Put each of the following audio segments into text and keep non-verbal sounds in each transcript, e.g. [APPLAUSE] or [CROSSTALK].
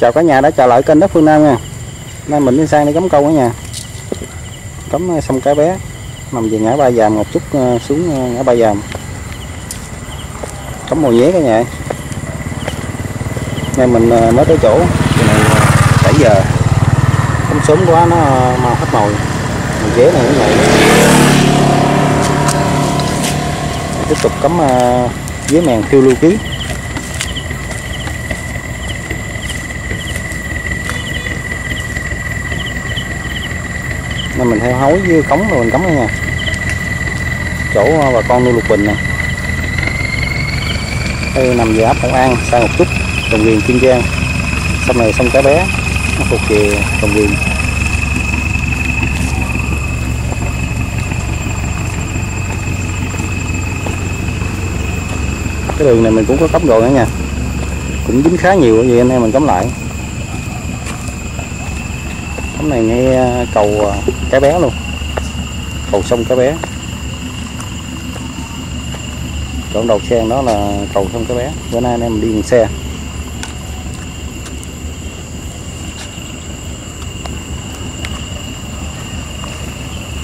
chào cả nhà đã trở lại kênh đất phương Nam nha. Nay mình đi sang đi cắm câu ở nhà. Cắm ờ, xong cái bé, nằm về ngã ba giàm một chút ờ, xuống ờ, ngã ba giàm cắm mồi nhé cả nhà. Nay mình mới tới chỗ cái này 7 giờ. Không sớm quá nó mau hết mồi. Mồi dế này nó nhảy tiếp tục cắm dế mèn phiêu lưu ký. Nên mình theo hối với cống rồi mình cắm đây nha chỗ à, bà con nuôi lục bình nè. Đây nằm về ấp Hội An, xa một chút, đồng quyền Kiên Giang. Sông này sông cá bé, nó thuộc về đồng quyền cái đường này mình cũng có cắm rồi nữa nha. Cũng dính khá nhiều, vậy anh em mình cắm lại hôm này ngay à, cầu à, cái bé luôn. Cầu sông cái bé. Chỗ đầu sen đó là cầu sông cái bé. Bữa nay anh em đi bằng xe.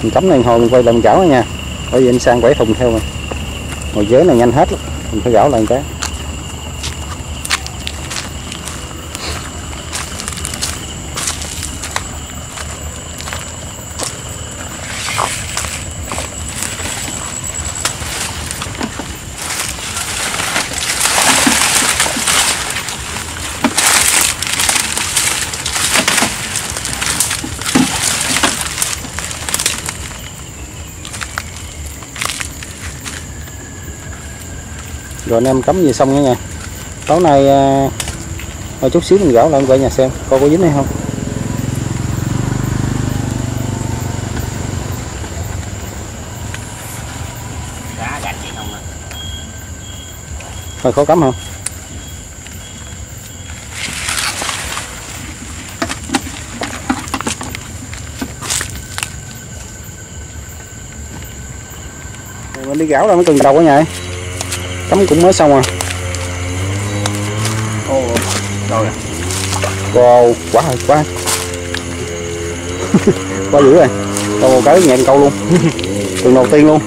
Mình cắm này, hồi mình quay lần chảo nha. Bởi vì anh sang quẩy thùng theo mà. Ngồi giới này nhanh hết lắm. mình phải gảo lần cái. Rồi anh em cắm gì xong nha nha. Tối nay à, thôi chút xíu mình gõ lại về nhà xem coi có dính hay không. À thôi khó cắm không mình đi gảo ra mấy từng đầu cả nhà cắm cũng mới xong à. Ô Rồi Wow, quá rồi, quá [LAUGHS] Quá dữ rồi. Câu một cái nhẹn câu luôn. [LAUGHS] Từng đầu tiên luôn.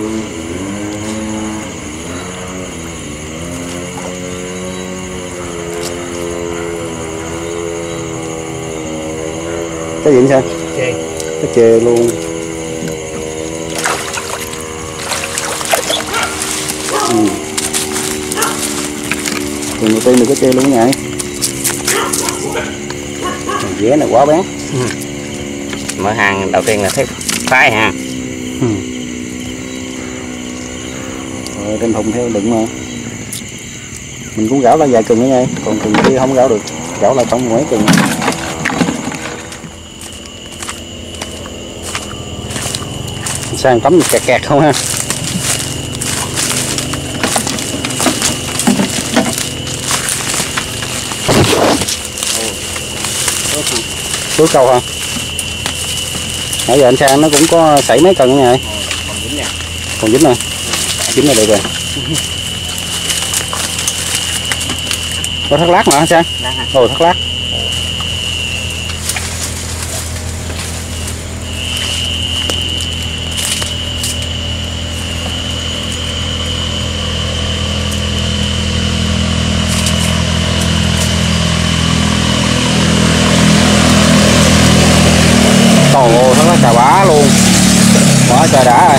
Cái gì sao? Chê. Cái chề luôn đầu tiên được cái chê luôn nha. Dẻ này quá bán Mở hàng đầu tiên là thấy phái ha. Ừ. Rồi trên thùng theo đựng mà. Mình cũng gạo là vài cần nữa nha. Còn cần kia không gạo được. Gạo là trong mấy cần Sang tắm kẹt kẹt không ha Số câu hả? Nãy giờ anh Sang nó cũng có xảy mấy cần nha. Còn dính nha còn dính nè dính là được rồi. Có thắt lát mà hả sang ha ồ thắt lát Trời ơi, thắt lát cà bá luôn Quá trời đã rồi.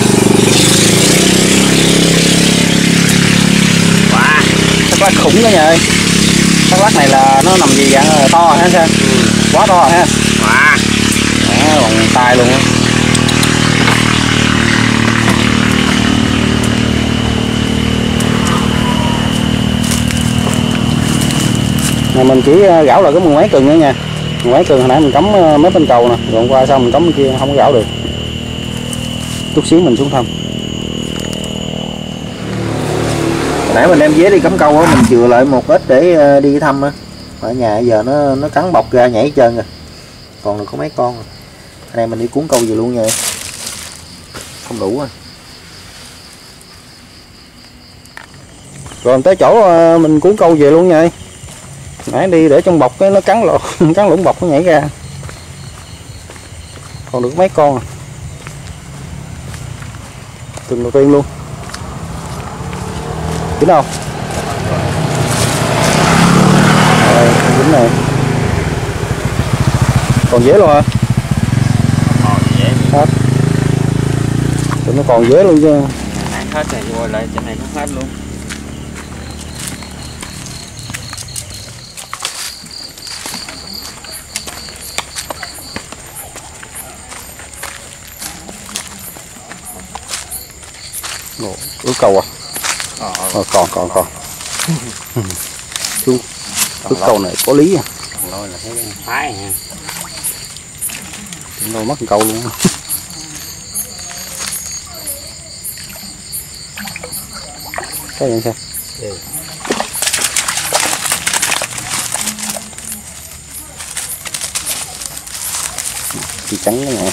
Wow thác lát khủng đó nha ơi. Thác lát này là nó nằm gì dạng là to hả sao quá to ha. Wow đó, bằng tay luôn á. Mình chỉ ờ, gảo là cái mười mấy cần nữa nha. Mười mấy cần hồi nãy mình cắm ờ, mấy bên cầu nè. Rồi qua xong mình cắm bên kia không có gảo được chút xíu mình xuống thăm Hồi nãy mình đem dế đi cắm câu á, mình chừa lại một ít để ờ, đi thăm á ở nhà giờ nó nó cắn bọc ra nhảy trơn rồi còn được có mấy con rồi. Hôm nay mình đi cuốn câu về luôn nha không đủ rồi. rồi tới chỗ ờ, mình cuốn câu về luôn nha nãy đi để trong bọc cái nó cắn lỗ [LAUGHS] cắn lũng bọc nó nhảy ra còn được mấy con rồi từng đầu tiên luôn. Dính không rồi dính này. Còn dễ luôn hả? Dễ tụi nó còn dễ luôn chứ. Hết này vô lại trên này cũng hết luôn Ồ, ướt cầu à? Ờ, ờ, còn còn còn. Chú ướt cầu này có lý à? Lôi là thấy phái ha mất câu luôn cái gì sao? Ừ. chị trắng cái này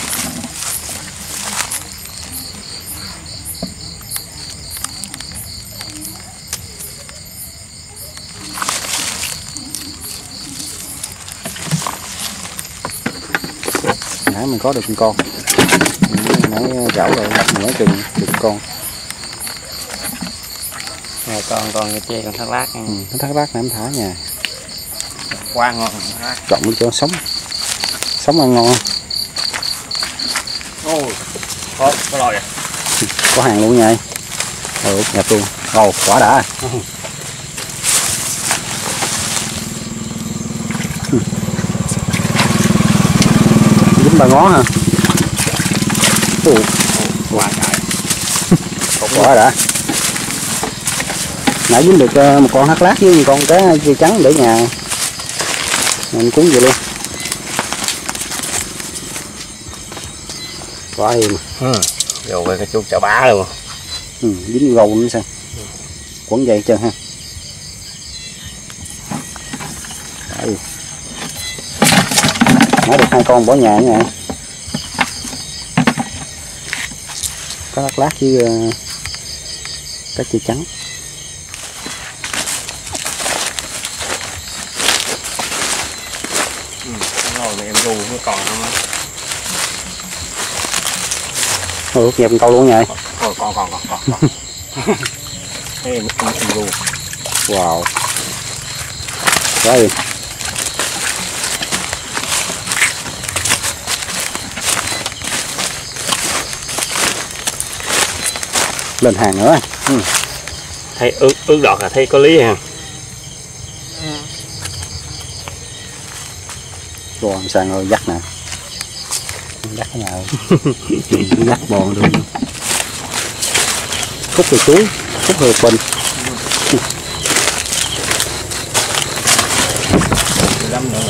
nãy mình có được một con. Nãy chảo rồi mình nói chừng được con. Rồi con con cái chê con thác lát ừ, thác lát nãy em thả nhà. Quá ngon trộn cho sống. Sống ăn ngon Ôi Có, có lòi à có hàng luôn nha ừ nhập luôn ồ quả đã ba ngón hả? Ồ, Quá trời. [LAUGHS] Quả đã. Nãy dính được ờ, một con hắc lát với một con cá chia trắng để nhà. Mình cúng vậy luôn quá hiền. Ừ. Vô về cái chút chả bá luôn. Ừ, dính gầu nữa sao? Quấn dây chân ha Đấy. Nãy được hai con bỏ nhà nha. Có lát lát với uh, cá chia trắng. Ừ. Rồi em ru nó còn không á? Ừ, một câu luôn nha. Rồi còn còn còn còn còn. Thế [LAUGHS] em, em, ru wow. Quá lên hàng nữa. Thấy ướt ướt đọt là thấy có lý ha. Bò làm sao rồi dắt nè? Dắt cái nào? [LAUGHS] Dắt bò được khúc thì túi khúc thì bình rồi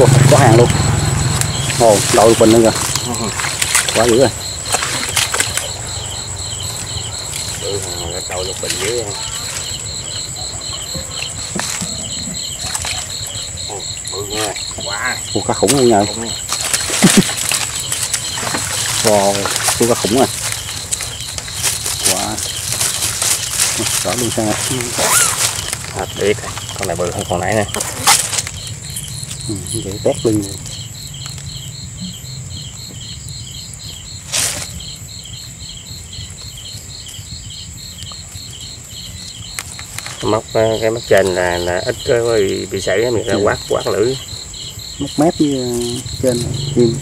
Ồ, có hàng luôn. Ồ đậu bình nữa kìa. Quá dữ rồi Ừ, đầu lục bình dưới Ồ, bự nha Quá ồ cá khủng luôn nha. [LAUGHS] Wow tôi cá khủng rồi quá Ồ, rõ luôn sao Thật biết. Con này bự hơn con nãy nè. Ừ, vậy tét lưng móc ờ, cái mắt trên là, là ít bị, bị sảy mình ra Ừ. quát quát lưỡi. Móc mép với ờ, trên kim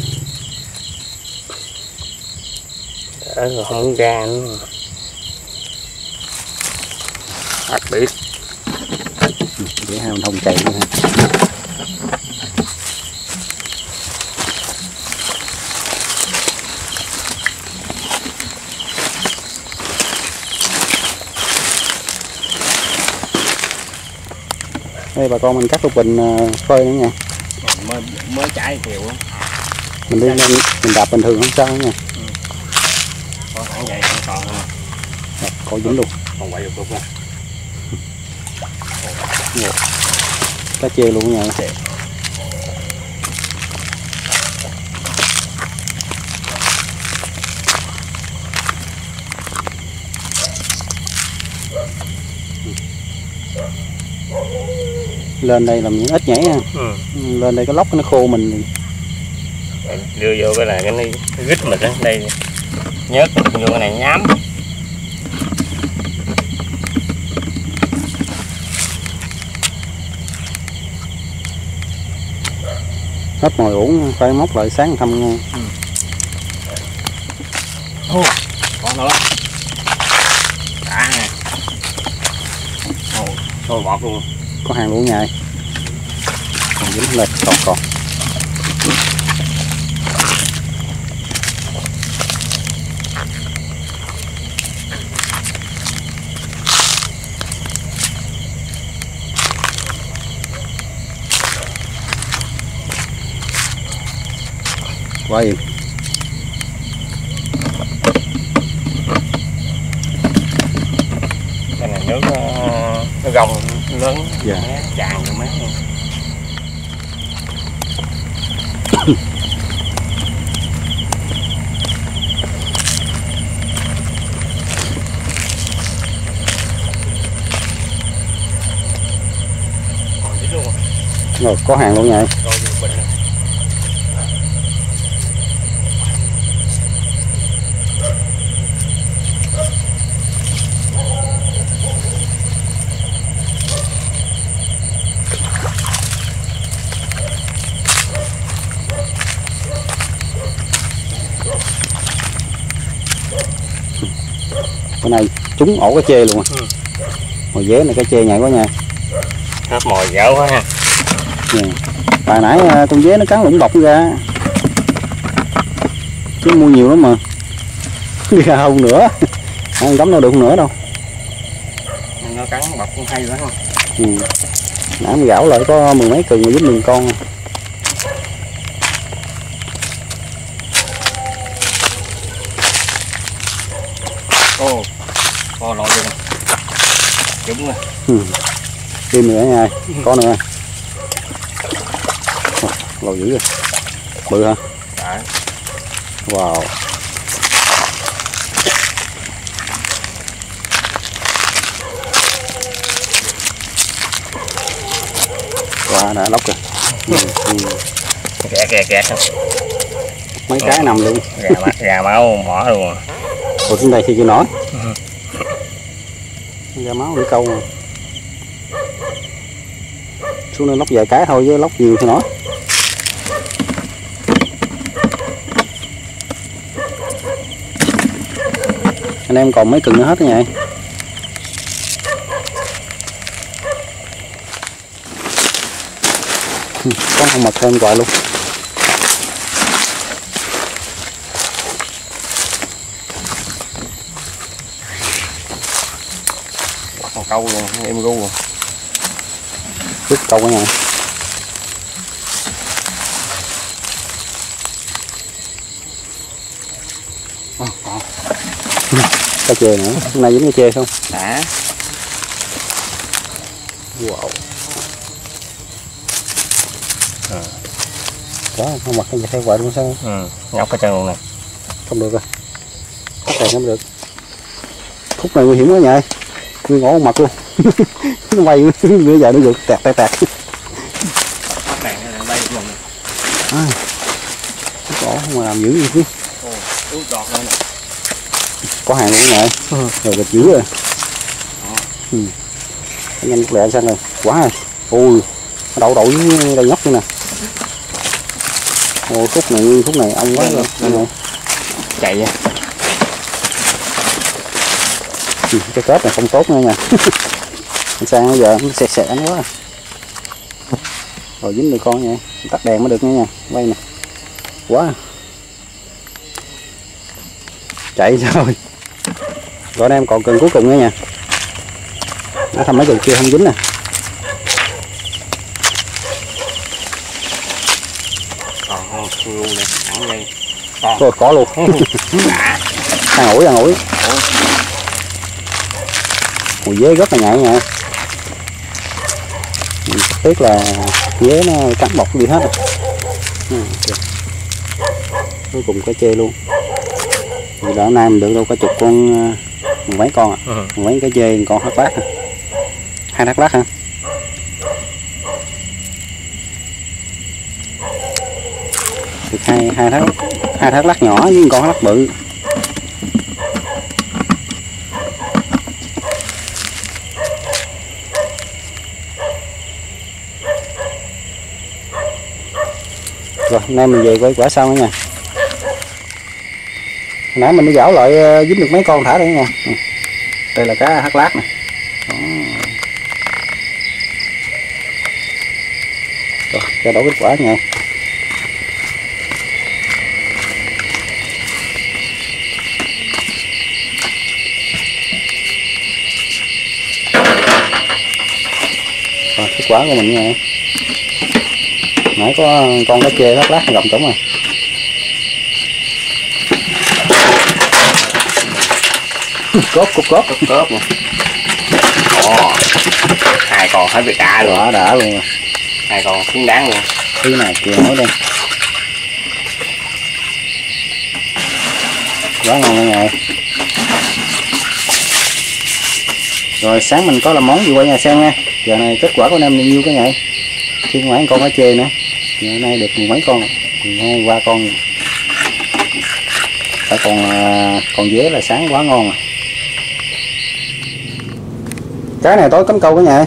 ở rồi không ra nữa. Thật biết. Để hai mình thông chạy luôn đây bà con mình cắt lục bình ờ, phơi nữa nha. Mới mới chiều á mình đi lên mình đạp bình thường không sao nha. Có khoảng vậy không còn không có dính luôn. Còn quậy được luôn á cá chê luôn nha lên đây làm những ít nhảy ha. Ừ. lên đây cái lóc nó khô mình. Đưa vô cái này cái này cái gít mình á đây. Nhớt vô cái này nhám. Hết mồi uổng phải móc lại sáng thăm nha con nữa đã nè. Ồ, sôi bọt luôn. Có hàng luôn nhài lên còn còn quá im. Cái này nước nó, nó gồng lớn Dạ. Tràn vô mát luôn rồi có hàng luôn nè. cái này trúng ổ cái chê luôn à Ừ. hồi dế này cái chê nhạy quá nha hết mồi dở quá ha Nè. Hồi nãy à, con dế nó cắn lũng bọc ra. Chứ mua nhiều lắm mà. Đi ra [LAUGHS] không nữa. Không cắm đâu được nữa đâu. Nó cắn bọc cũng hay quá ha. Ừ. nãy mình gạo lại có mười mấy cần mà giúp mình con. Ô ô lội luôn trúng rồi. Ừ. thêm nữa nha có nữa Lầu dữ rồi bự hả? Đấy. wow. Wow đã lóc rồi ừ. Ừ. kẹt kẹt kẹt. Mấy cái nằm luôn. Gà, má- gà máu mỏ luôn. Ủa trên đây thì chưa nói ra máu để câu mà. Xuống đây lóc vài cái thôi chứ lóc nhiều thì nói anh em còn mấy cần nữa hết nhỉ? Ừ, có con mật thêm gọi luôn. Còn câu luôn em gu rồi. Trước câu cả nhà Ờ, còn Cá chê nữa. Hôm nay dính cái chê không? Đã Wow. Đó không mặc cái theo gọi luôn sao? Ừ nhóc cái chân luôn nè. Không được rồi. Khúc này không được. Khúc này nguy hiểm quá nhỉ Nguyên ngõ mặt luôn. [LAUGHS] Nó bay [LAUGHS] nữa giờ nó gượt tẹt tẹt tẹt. Đây luôn. Cổ không mà làm dữ gì chứ? Ướt đọt lên nè Có hàng luôn nhỉ Rồi gịch dữ rồi. Ừ. Nhanh lẹ sang rồi. Quá rồi. Ui Đậu đậu với đây nhóc nữa nè. Ôi khúc này nguyên khúc này ông quá rồi. Đây này. chạy nha Ừ, cái kết này không tốt nữa nha. [LAUGHS] Anh sang bây giờ nó sẹt sẹt quá. Rồi dính được con nha tắt đèn mới được nha nha. Quay nè. Quá. Chạy [LAUGHS] rồi. Rồi anh em còn cần cuối cùng nữa nha. Nó thăm mấy cần kia không dính nè. Còn gu nè rồi có luôn. [LAUGHS] Ăn ủi ăn ủi. Mùi dế rất là nhạy nha. Tiếc là dế nó cắn bọc đi hết rồi. Ừ, cuối cùng có chê luôn hồi đó nay mình được đâu có chục con ờ, mình mấy con à ừ. mấy cái dê con hát lát hai đắk lát hả? được hai hai thác hai thác lát nhỏ với con lát bự rồi hôm nay mình về quay quả xong nha nãy mình đi gảo lại ờ, dính được mấy con thả đây nha ừ. đây là cá hắc lát nè. Rồi, cho đổ kết quả nha. Rồi, kết quả của mình nha. Nãy có con cá chê hắc lát gầm trống rồi cốt cốt cốt. Cốp cốp luôn. Ồ. Hai con hết bị cả luôn. Đã đã luôn rồi. Hai con xứng đáng luôn. Thứ này kia nói đây quá ngon cả nhà rồi sáng mình có làm món gì qua nhà xem nha. Giờ này kết quả của anh em là nhiêu cả nhà thêm ngoài con cá chê nữa. Giờ nay được mười mấy con. Hai qua con. Phải còn à, còn dế là sáng quá ngon à cái này tối cắm câu cả nhà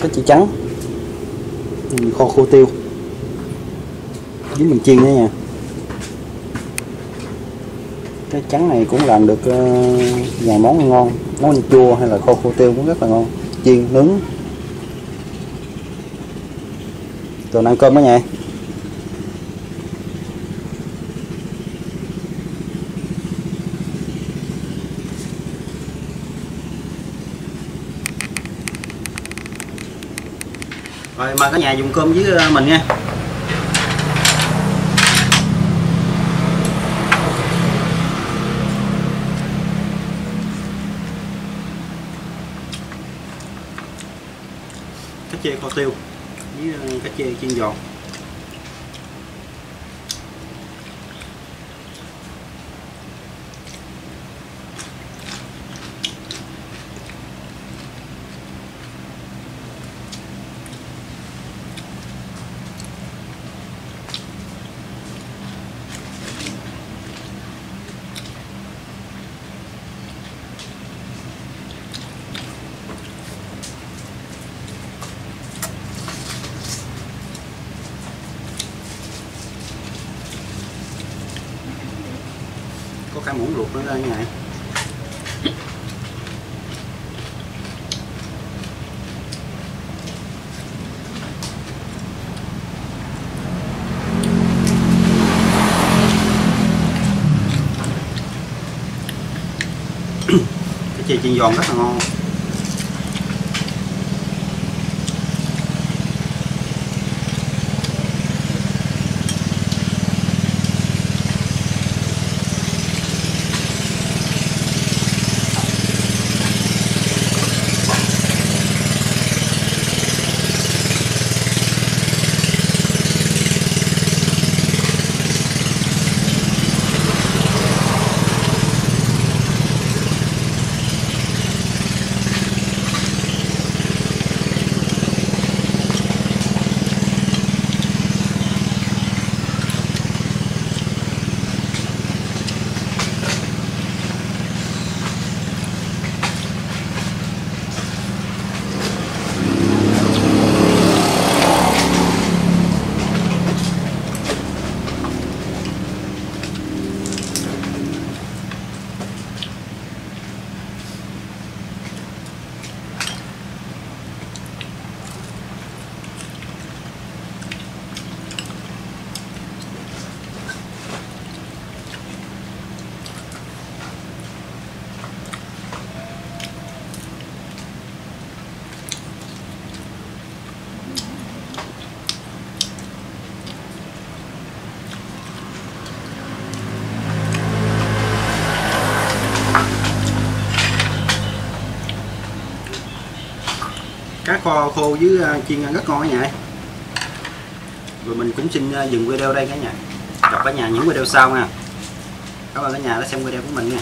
cái chị trắng. Kho khô tiêu. Với mình chiên nữa nha. Cái trắng này cũng làm được ờ, vài món ngon. Món chua hay là kho khô tiêu cũng rất là ngon. Chiên, nướng. Rồi ăn cơm đó nha. Rồi, mời cả nhà dùng cơm với ờ, mình nha. Cá chê kho tiêu với ờ, cá chê chiên giòn. Muỗng luộc nó ra như này. Cái chè chiên giòn rất là ngon. Kho, khô với ờ, chiên rất ngon cả nhà rồi mình cũng xin ờ, dừng video đây cả nhà. Gặp cả nhà những video sau nha. Cảm ơn cả nhà đã xem video của mình nha.